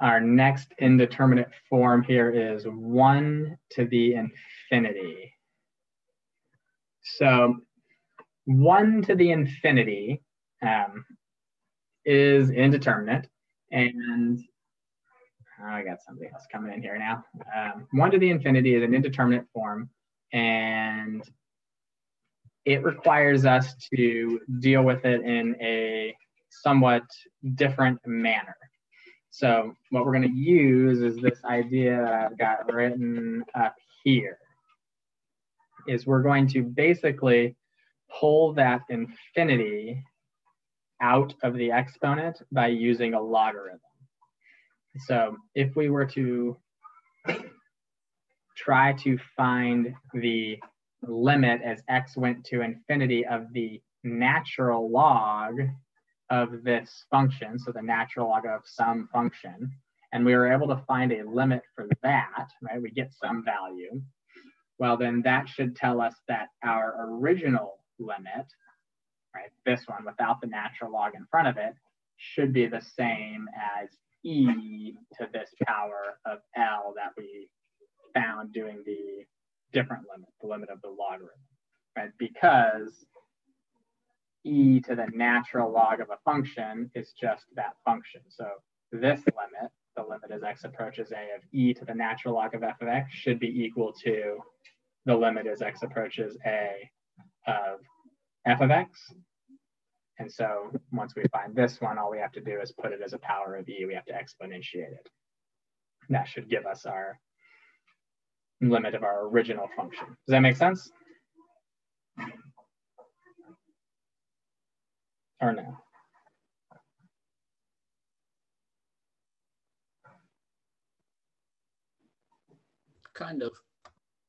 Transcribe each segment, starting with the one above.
our next indeterminate form here is 1 to the infinity. So 1 to the infinity um, is indeterminate. And oh, I got something else coming in here now. Um, 1 to the infinity is an indeterminate form. And it requires us to deal with it in a somewhat different manner. So what we're going to use is this idea that I've got written up here. Is we're going to basically pull that infinity out of the exponent by using a logarithm. So if we were to try to find the limit as x went to infinity of the natural log of this function, so the natural log of some function, and we were able to find a limit for that, right? We get some value. Well, then that should tell us that our original limit, right, this one without the natural log in front of it, should be the same as e to this power of L that we found doing the different limit, the limit of the logarithm, right? Because e to the natural log of a function is just that function. So this limit, the limit as x approaches a of e to the natural log of f of x should be equal to the limit as x approaches a of f of x. And so once we find this one, all we have to do is put it as a power of e. We have to exponentiate it. That should give us our limit of our original function. Does that make sense? Or no? Kind of.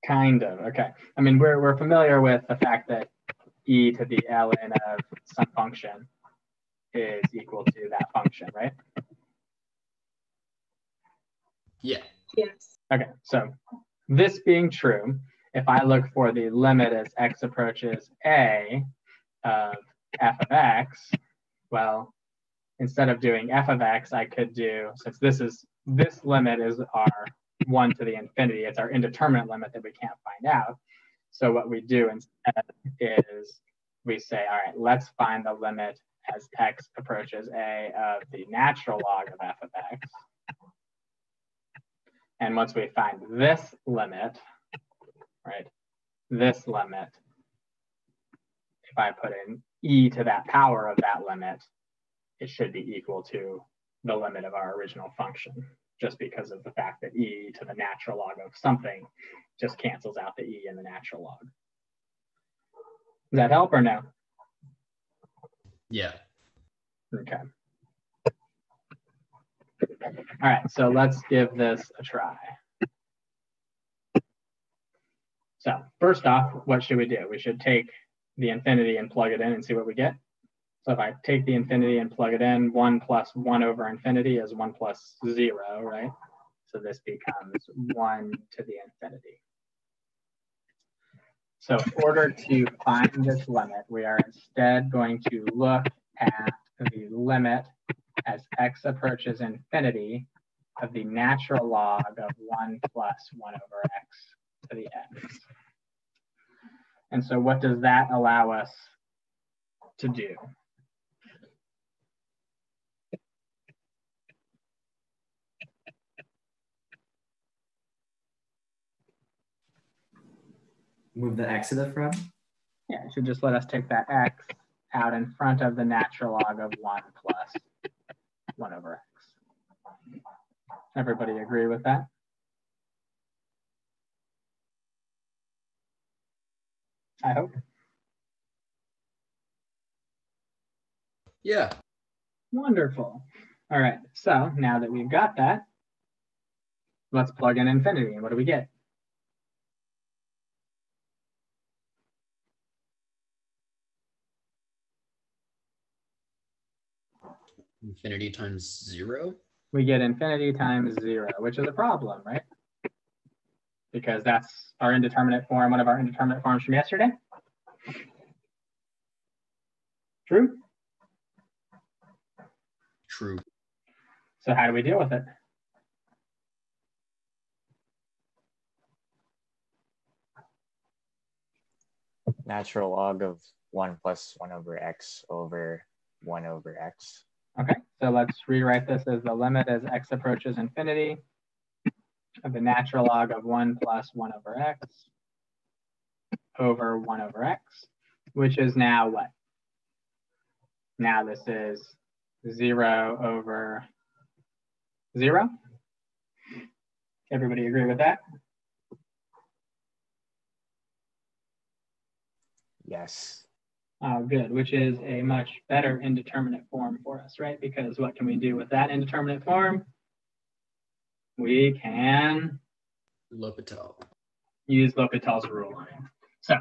Kind of, okay. I mean, we're, we're familiar with the fact that e to the ln of some function is equal to that function, right? Yeah. Yes. Okay, so this being true, if I look for the limit as x approaches a of f of x, well, instead of doing f of x, I could do, since this is, this limit is our one to the infinity, it's our indeterminate limit that we can't find out. So what we do instead is we say, all right, let's find the limit as x approaches a of the natural log of f of x. And once we find this limit, right, this limit, if I put in e to that power of that limit, it should be equal to the limit of our original function, just because of the fact that e to the natural log of something just cancels out the e in the natural log. Does that help or no? Yeah. Okay. All right, so let's give this a try. So first off, what should we do? We should take the infinity and plug it in and see what we get. So if I take the infinity and plug it in, one plus one over infinity is one plus zero, right? So this becomes one to the infinity. So in order to find this limit, we are instead going to look at the limit as x approaches infinity of the natural log of 1 plus 1 over x to the x. And so what does that allow us to do? Move the x to the front. Yeah, it should just let us take that x out in front of the natural log of 1 plus 1 over x. Everybody agree with that? I hope. Yeah. Wonderful. All right, so now that we've got that, let's plug in infinity. And what do we get? Infinity times zero. We get infinity times zero, which is a problem, right? because that's our indeterminate form, one of our indeterminate forms from yesterday. True? True. So how do we deal with it? Natural log of 1 plus 1 over x over 1 over x. Okay, so let's rewrite this as the limit as x approaches infinity of the natural log of 1 plus 1 over x over 1 over x, which is now what? Now this is 0 over 0. Everybody agree with that? Yes. Oh, good, which is a much better indeterminate form for us, right? Because what can we do with that indeterminate form? We can L'Hopital. use L'Hopital's rule line. So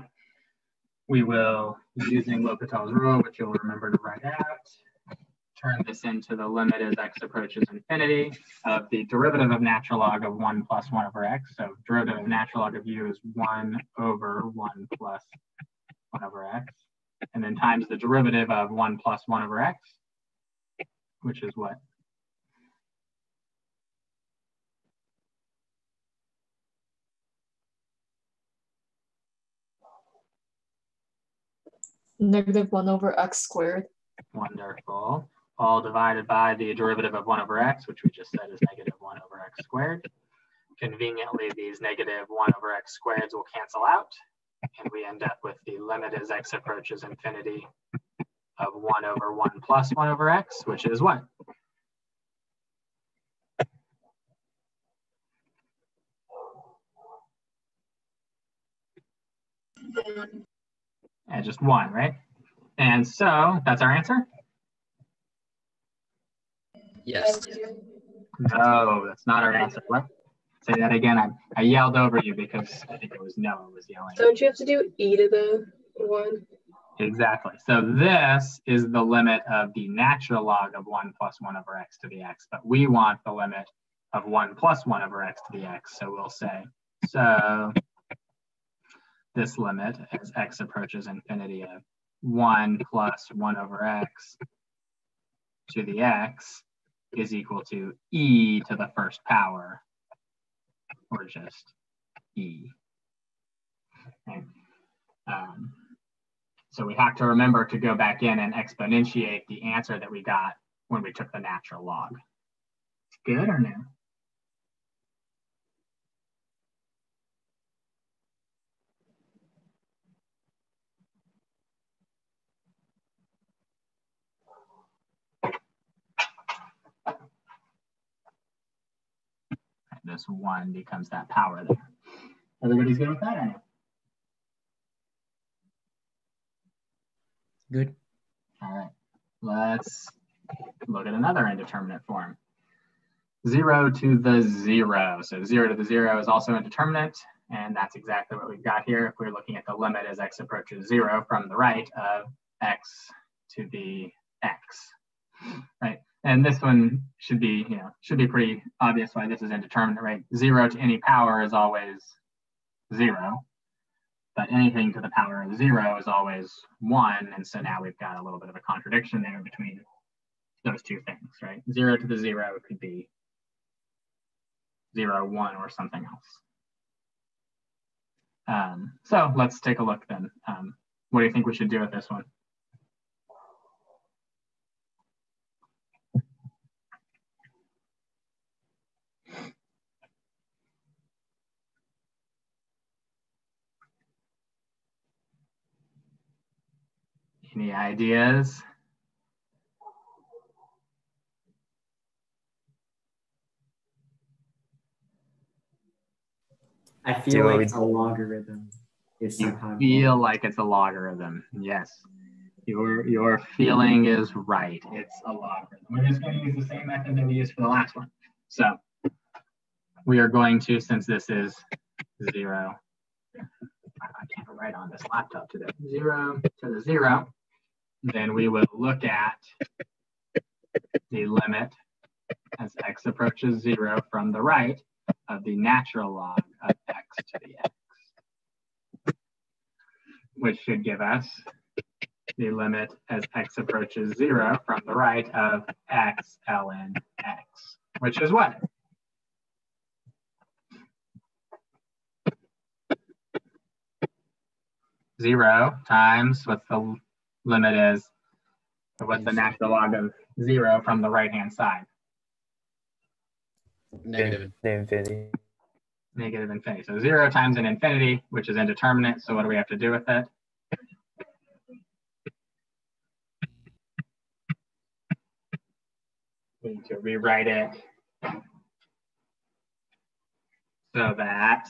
we will, using L'Hopital's rule, which you'll remember to write out, turn this into the limit as x approaches infinity of the derivative of natural log of 1 plus 1 over x. So derivative of natural log of u is 1 over 1 plus 1 over x. And then times the derivative of 1 plus 1 over x, which is what? Negative 1 over x squared. Wonderful. All divided by the derivative of 1 over x, which we just said is negative 1 over x squared. Conveniently, these negative 1 over x squareds will cancel out, and we end up with the limit as x approaches infinity of 1 over 1 plus 1 over x, which is what? And just 1, right? And so that's our answer? Yes. No, that's not our answer. What? Say that again. I, I yelled over you because I think it was Noah was yelling. Don't you have to do e to the one? Exactly. So this is the limit of the natural log of 1 plus 1 over x to the x, but we want the limit of 1 plus 1 over x to the x. So we'll say, so this limit as x approaches infinity of 1 plus 1 over x to the x is equal to e to the first power, or just e. Okay. Um, so we have to remember to go back in and exponentiate the answer that we got when we took the natural log. Good or no? This one becomes that power there. Everybody's good with that? Good. All right, let's look at another indeterminate form. Zero to the zero. So zero to the zero is also indeterminate, and that's exactly what we've got here. If we're looking at the limit as x approaches zero from the right of x to the x, right? And this one should be, you know, should be pretty obvious why this is indeterminate, right? Zero to any power is always zero but anything to the power of zero is always one. And so now we've got a little bit of a contradiction there between those two things, right? Zero to the zero could be zero, one, or something else. Um, so let's take a look then. Um, what do you think we should do with this one? Any ideas? I feel like it's a logarithm is You somehow feel like it's a logarithm. Yes. Your your feeling is right. It's a logarithm. We're just going to use the same method that we used for the last one. So we are going to, since this is zero, I can't write on this laptop today, zero to the zero, then we will look at the limit as x approaches zero from the right of the natural log of x to the x, which should give us the limit as x approaches zero from the right of x ln x, which is what? zero times what's the limit is, or what's the natural log of zero from the right-hand side? Negative. The infinity. Negative infinity. So zero times an infinity, which is indeterminate. So what do we have to do with it? We need to rewrite it so that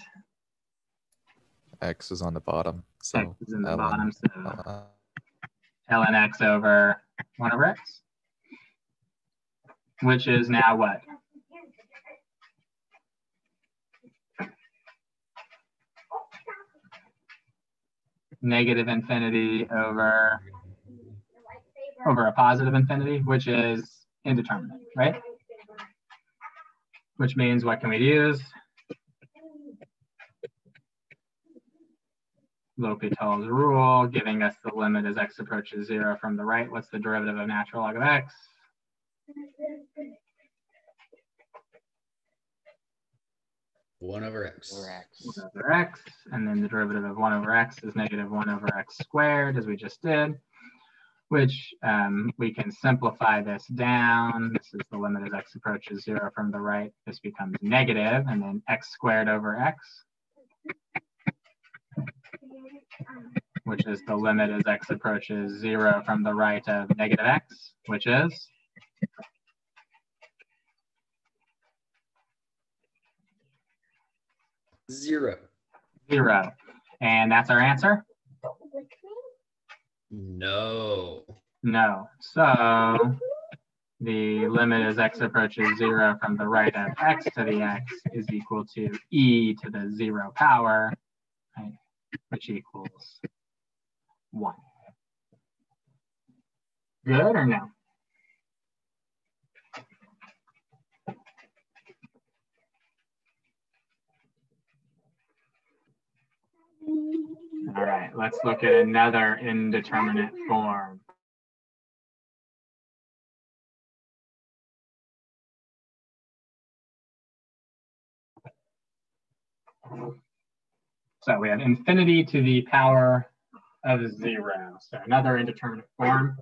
X is on the bottom. So x is in the ln, bottom. So uh, ln x over 1 over x, which is now what? Negative infinity over over a positive infinity, which is indeterminate, right? Which means what can we use? L'Hopital's rule, giving us the limit as x approaches zero from the right. What's the derivative of natural log of x? One over x. Over x. 1 over x, and then the derivative of 1 over x is negative 1 over x squared, as we just did, which um, we can simplify this down. This is the limit as x approaches 0 from the right. This becomes negative, and then x squared over x, which is the limit as x approaches 0 from the right of negative x, which is Zero. 0. And that's our answer? No. No. So the limit as x approaches zero from the right of x to the x is equal to e to the zero power, right, which equals one. Good or no? All right, let's look at another indeterminate form. So we have infinity to the power of zero. So another indeterminate form.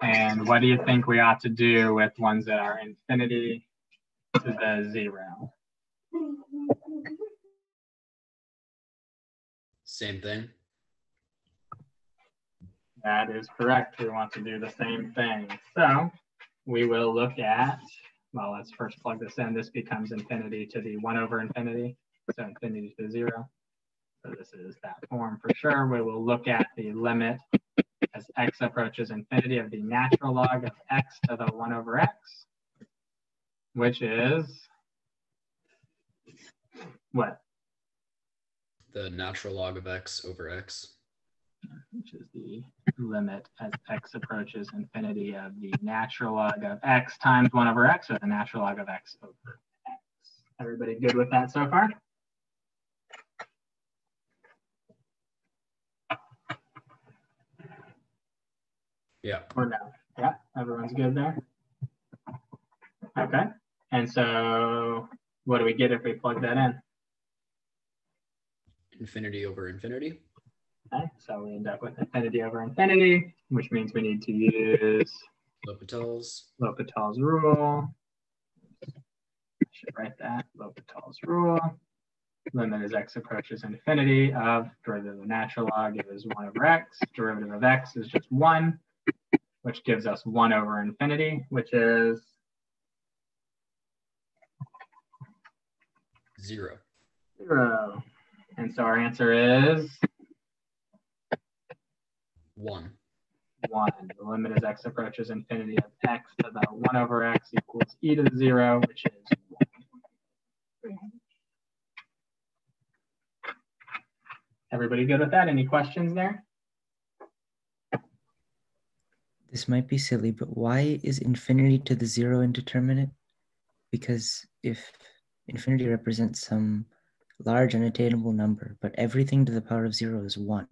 And what do you think we ought to do with ones that are infinity to the zero? Same thing. That is correct. We want to do the same thing. So we will look at, well, let's first plug this in. This becomes infinity to the one over infinity. So infinity to zero. So this is that form for sure. We will look at the limit as x approaches infinity of the natural log of x to the one over x, which is what? The natural log of x over x. which is the limit as x approaches infinity of the natural log of x times 1 over x, or the natural log of x over x. Everybody good with that so far? Yeah. Or no? Yeah, everyone's good there? Okay, and so what do we get if we plug that in? Infinity over infinity. Okay, so we end up with infinity over infinity, which means we need to use L'Hopital's. L'Hopital's rule. I should write that, L'Hopital's rule. Limit as x approaches infinity of derivative of the natural log is 1 over x. Derivative of x is just 1, which gives us 1 over infinity, which is Zero. 0. And so our answer is One. 1. The limit as x approaches infinity of x to the 1 over x equals e to the 0, which is 1. Everybody good with that? Any questions there? This might be silly, but why is infinity to the zero indeterminate? Because if infinity represents some large unattainable number, but everything to the power of zero is one.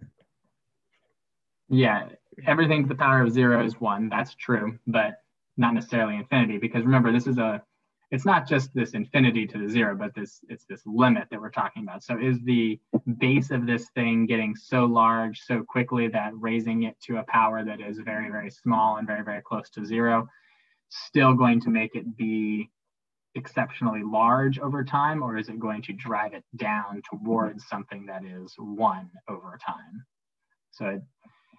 Yeah, everything to the power of 0 is 1. That's true, but not necessarily infinity because remember, this is a it's not just this infinity to the zero, but this it's this limit that we're talking about. So is the base of this thing getting so large so quickly that raising it to a power that is very, very small and very, very close to zero still going to make it be exceptionally large over time, or is it going to drive it down towards something that is one over time? So it,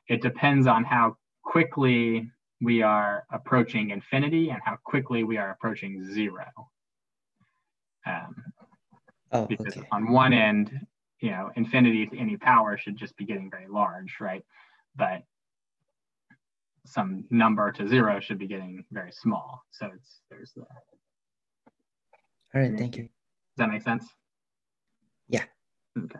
it depends on how quickly we are approaching infinity and how quickly we are approaching zero. Um, Oh, because okay. on one end, you know, infinity to any power should just be getting very large, right? But some number to zero should be getting very small. So it's there's the All right, thank you. Does that make sense? Yeah. Okay.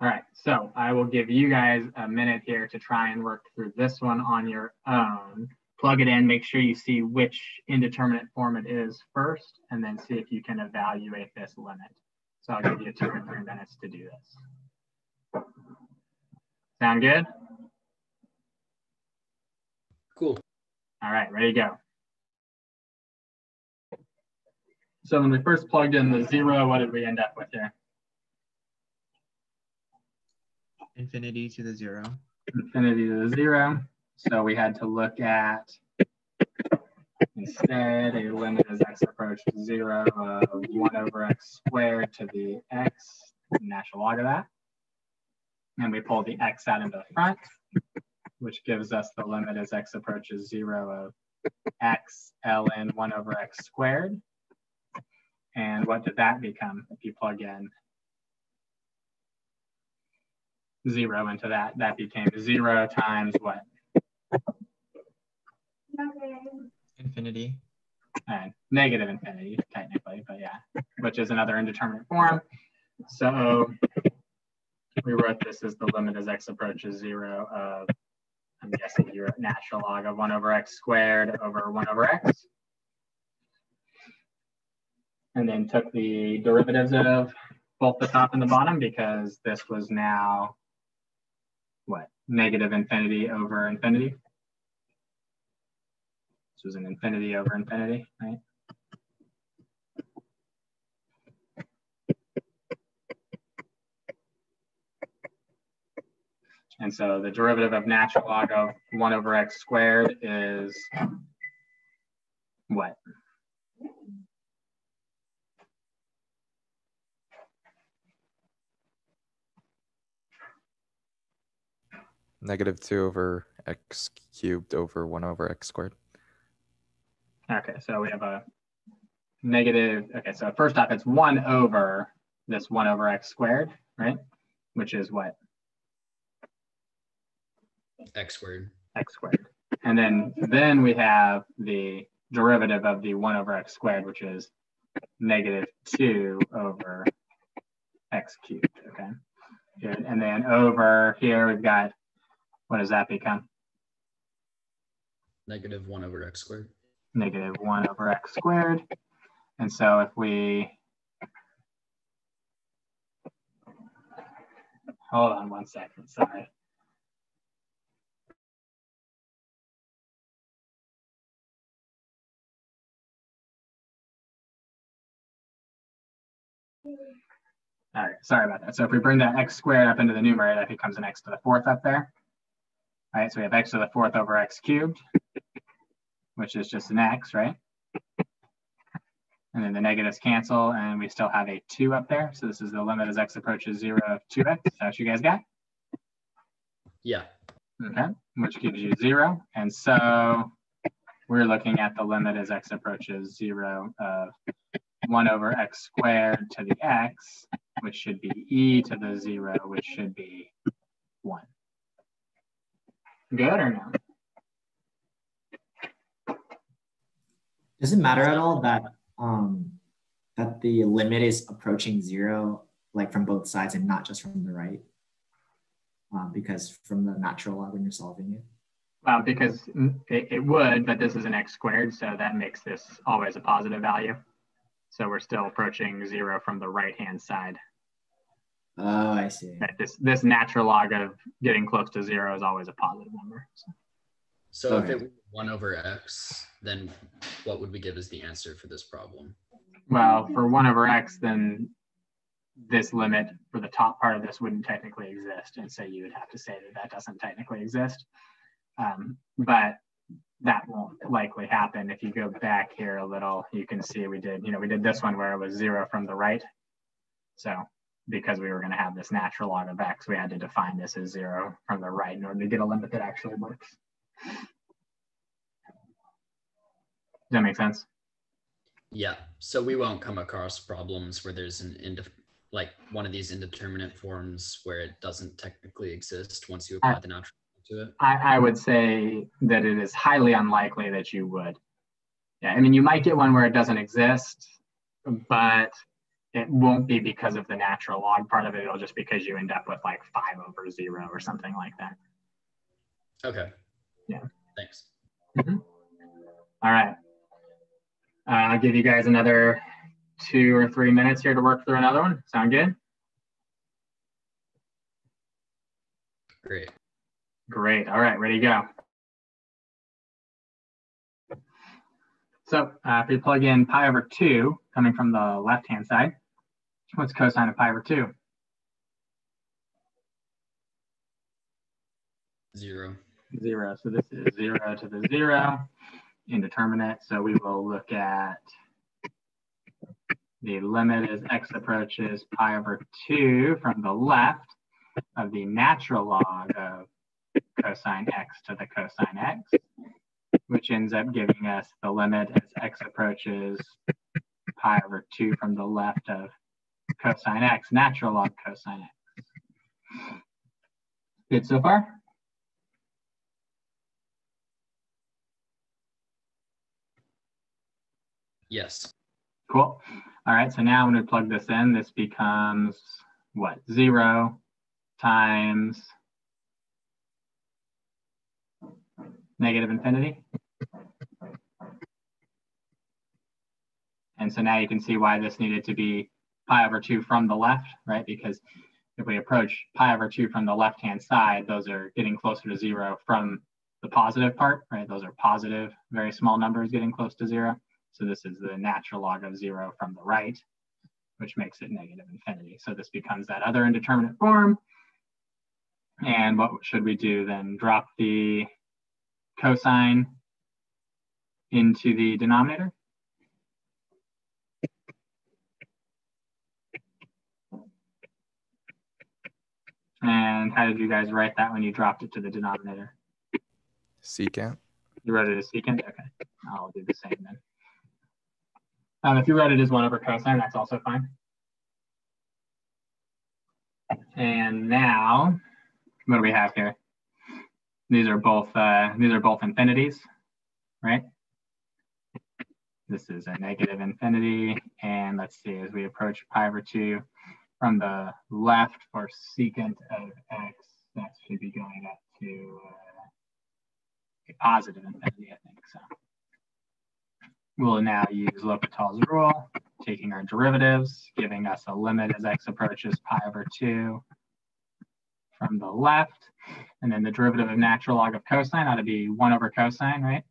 All right, so I will give you guys a minute here to try and work through this one on your own. Plug it in, make sure you see which indeterminate form it is first, and then see if you can evaluate this limit. So I'll give you two or three minutes to do this. Sound good? Cool. All right, ready to go. So when we first plugged in the zero, what did we end up with here? Infinity to the zero. infinity to the zero. So we had to look at instead a limit as x approaches zero of one over x squared to the x natural log of that. And we pull the x out into the front, which gives us the limit as x approaches zero of x ln one over x squared. And what did that become if you plug in zero into that? That became zero times what? Infinity. and negative infinity technically, but yeah, which is another indeterminate form. So we wrote this as the limit as x approaches zero of, I'm guessing your natural log of one over x squared over one over x. And then took the derivatives of both the top and the bottom because this was now what? Negative infinity over infinity. This was an infinity over infinity, right? And so the derivative of natural log of one over x squared is what? Negative 2 over x cubed over 1 over x squared. Okay, so we have a negative, okay, so first off, it's one over this one over x squared, right? Which is what? X squared. x squared. And then, then we have the derivative of the one over x squared, which is negative two over x cubed, okay? Good, and then over here, we've got, what does that become? Negative one over x squared. Negative one over x squared. And so if we, hold on one second, sorry. All right, sorry about that. So if we bring that x squared up into the numerator, that becomes an x to the fourth up there. All right, so we have x to the fourth over x cubed, which is just an x, right? And then the negatives cancel, and we still have a two up there. So this is the limit as x approaches zero of two x. Is that what you guys got? Yeah. Okay, which gives you zero. And so we're looking at the limit as x approaches zero of one over x squared to the x, which should be e to the zero, which should be one. Good or no? Does it matter at all that um that the limit is approaching zero, like from both sides and not just from the right? Um, because from the natural log when you're solving it. Well, because it, it would, but this is an x squared, so that makes this always a positive value. So we're still approaching zero from the right-hand side. Oh, I see. This, this natural log of getting close to zero is always a positive number. So. So Go if ahead. it were 1 over x, then what would we give as the answer for this problem? Well, for one over x, then this limit for the top part of this wouldn't technically exist. And so you would have to say that that doesn't technically exist. Um, but that won't likely happen. If you go back here a little, you can see we did, you know, we did this one where it was zero from the right. So because we were going to have this natural log of x, we had to define this as zero from the right in order to get a limit that actually works. Does that make sense? Yeah, so we won't come across problems where there's an indef- like one of these indeterminate forms where it doesn't technically exist once you apply the natural to it. I, I would say that it is highly unlikely that you would. Yeah, I mean, you might get one where it doesn't exist, but it won't be because of the natural log part of it. It'll just because you end up with like five over zero or something like that. Okay. Yeah. Thanks. All right. Uh, I'll give you guys another two or three minutes here to work through another one. Sound good? Great. Great. All right, ready to go. So uh, if we plug in pi over 2 coming from the left-hand side, what's cosine of pi over 2? Zero. Zero. So this is 0 to the 0, indeterminate. So we will look at the limit as x approaches pi over 2 from the left of the natural log of cosine x to the cosine x, which ends up giving us the limit as x approaches pi over 2 from the left of cosine x, natural log cosine x. Good so far? Yes. Cool. All right, so now when we plug this in, this becomes what? Zero times negative infinity. And so now you can see why this needed to be pi over 2 from the left, right? Because if we approach pi over 2 from the left-hand side, those are getting closer to 0 from the positive part, right? Those are positive, very small numbers getting close to 0. So this is the natural log of 0 from the right, which makes it negative infinity. So this becomes that other indeterminate form. And what should we do then? Drop the cosine into the denominator? And how did you guys write that when you dropped it to the denominator? Secant. You wrote it as secant? Okay, I'll do the same then. Um, if you wrote it as one over cosine, that's also fine. And now, what do we have here? These are both uh, these are both infinities, right? This is a negative infinity, and let's see as we approach pi over two from the left for secant of x, that should be going up to uh, positive infinity, I think so. We'll now use L'Hopital's rule, taking our derivatives, giving us a limit as x approaches pi over 2 from the left. And then the derivative of natural log of cosine ought to be 1 over cosine, right?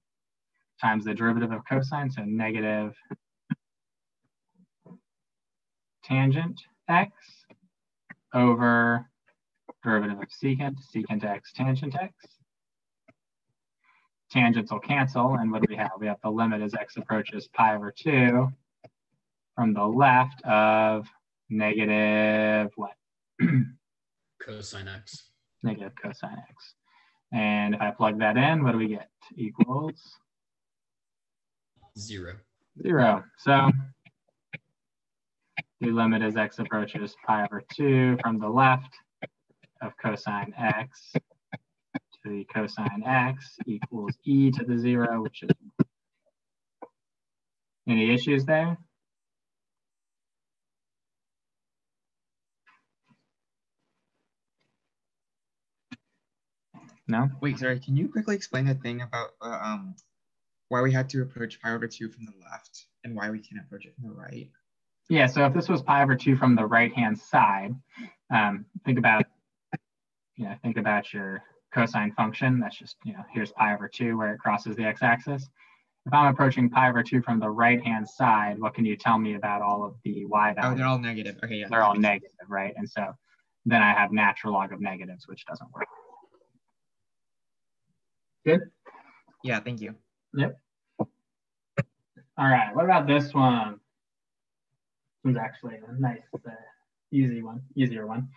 Times the derivative of cosine, so negative tangent x over derivative of secant, secant x, tangent x tangents will cancel. And what do we have? We have the limit as x approaches pi over 2 from the left of negative what? Cosine x. negative cosine x. And if I plug that in, what do we get? Equals Zero. zero. So the limit as x approaches pi over 2 from the left of cosine x to the cosine x equals e to the zero, which is any issues there? No? Wait, sorry. Can you quickly explain the thing about uh, um why we had to approach pi over two from the left and why we can't approach it from the right? Yeah, so if this was pi over 2 from the right-hand side, um, think about, you know, think about your cosine function. That's just, you know, here's pi over 2 where it crosses the x-axis. If I'm approaching pi over 2 from the right-hand side, what can you tell me about all of the y values? Oh, they're all negative. Okay, yeah. They're all negative, right? And so then I have natural log of negatives, which doesn't work. Good? Yeah, thank you. Yep. All right, what about this one? This is actually a nice, uh, easy one, easier one.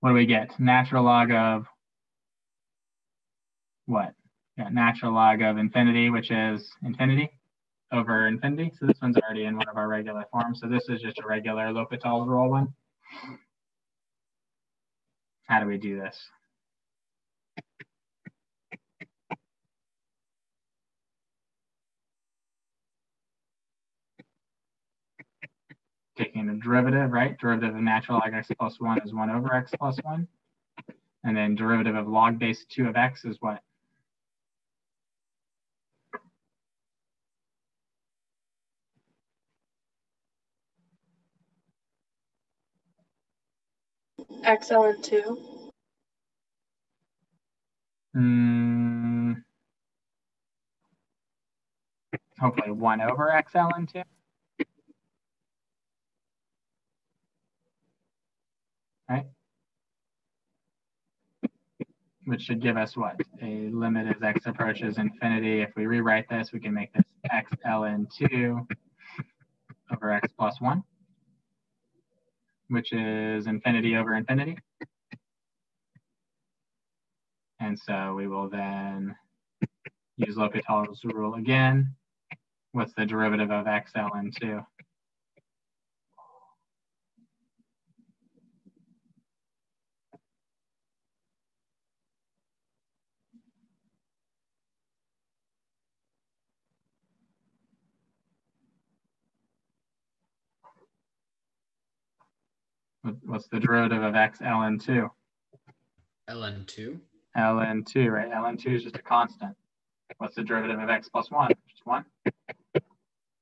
What do we get? Natural log of what? Yeah, natural log of infinity, which is infinity over infinity. So this one's already in one of our regular forms. So this is just a regular L'Hopital's rule one. How do we do this? Taking the derivative, right? Derivative of natural log x plus one is one over x plus one. And then derivative of log base two of x is what? And 2. Hmm. hopefully one over x ln two. Right? Which should give us what? A limit as x approaches infinity. If we rewrite this, we can make this x ln 2 over x plus 1, which is infinity over infinity. And so we will then use L'Hopital's rule again. What's the derivative of x ln 2? What- What's the derivative of x ln 2? ln2. ln 2, right? ln 2 is just a constant. What's the derivative of x plus 1? Just 1.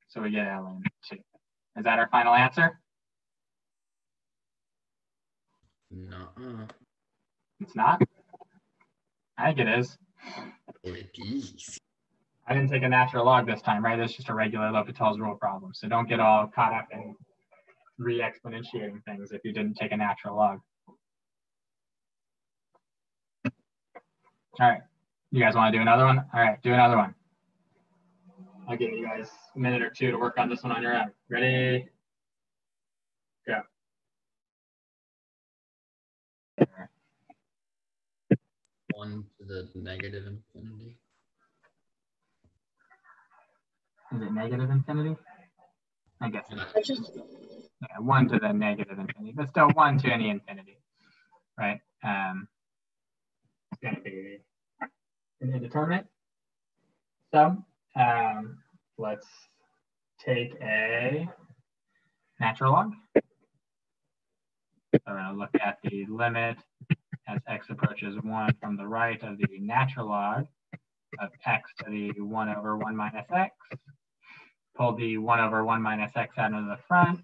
So we get ln 2. Is that our final answer? Nuh-uh. It's not? I think it is. It is. I didn't take a natural log this time, right? That's just a regular L'Hopital's rule problem. So don't get all caught up in re-exponentiating things if you didn't take a natural log. All right. You guys want to do another one? All right, do another one. I'll give you guys a minute or two to work on this one on your own. Ready? Go. One to the negative infinity. Is it negative infinity? I guess yeah, one to the negative infinity, but still one to any infinity, right? Um, it's going to be an indeterminate. So um, let's take a natural log. So we're going to look at the limit as x approaches 1 from the right of the natural log of x to the 1 over 1 minus x. Pull the 1 over 1 minus x out of the front.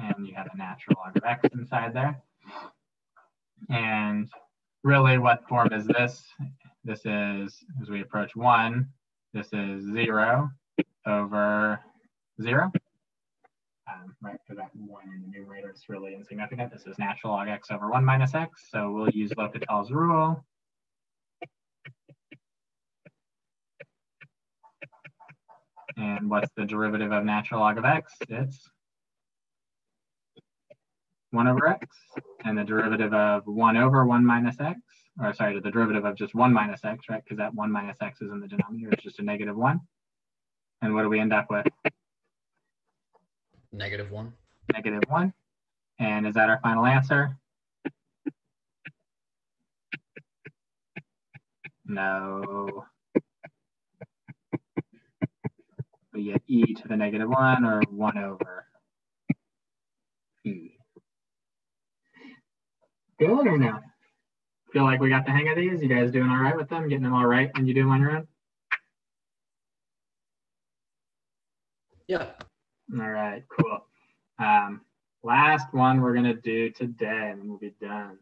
And you have a natural log of x inside there. And really what form is this? This is, as we approach one, this is zero over zero. Um, right, for that one in the numerator, is really insignificant. This is natural log x over one minus x. So we'll use L'Hopital's rule. And what's the derivative of natural log of x? It's 1 over x, and the derivative of 1 over 1 minus x, or sorry, the derivative of just 1 minus x, right? Because that 1 minus x is in the denominator, it's just a negative 1. And what do we end up with? Negative one. Negative 1. And is that our final answer? No. We get e to the negative 1 or 1 over e. Good or no? Feel like we got the hang of these? You guys doing all right with them? Getting them all right when you do them on your own? Yeah. All right, cool. Um, last one we're gonna do today and we'll be done.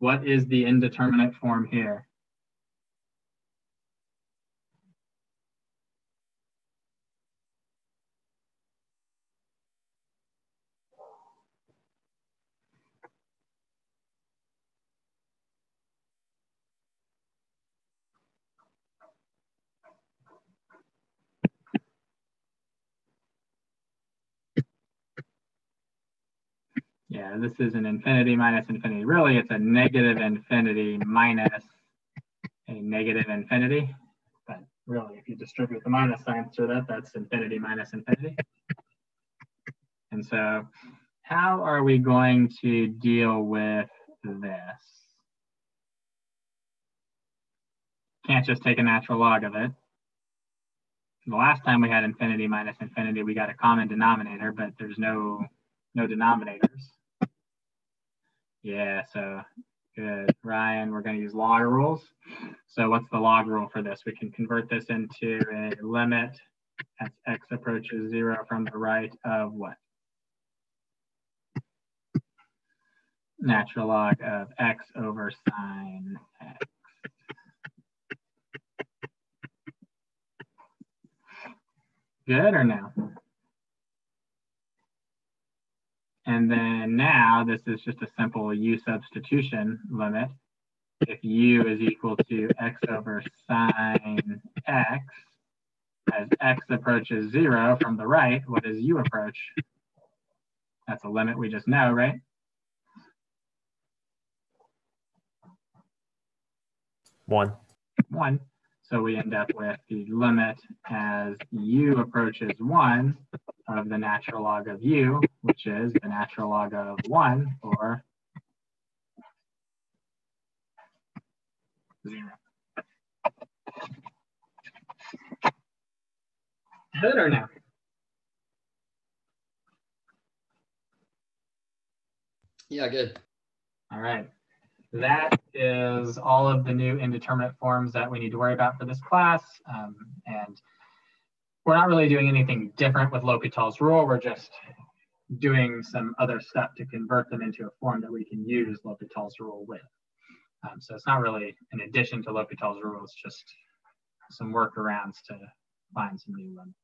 What is the indeterminate form here? This is an infinity minus infinity. Really, it's a negative infinity minus a negative infinity. But really, if you distribute the minus signs through that, that's infinity minus infinity. And so how are we going to deal with this? Can't just take a natural log of it. The last time we had infinity minus infinity, we got a common denominator, but there's no no denominators. Yeah, so good. Ryan, we're going to use log rules. So what's the log rule for this? We can convert this into a limit as x approaches zero from the right of what? Natural log of x over sine x. Good or no? And then now this is just a simple u substitution limit. If u is equal to x over sine x, as x approaches zero from the right, what does u approach? That's a limit we just know, right? One. One. So we end up with the limit as u approaches one of the natural log of u, which is the natural log of one or zero. Good or no? Yeah, good. All right. That is all of the new indeterminate forms that we need to worry about for this class. Um, and we're not really doing anything different with L'Hopital's rule. We're just doing some other stuff to convert them into a form that we can use L'Hopital's rule with. Um, so it's not really an addition to L'Hopital's rule, it's just some workarounds to find some new limits.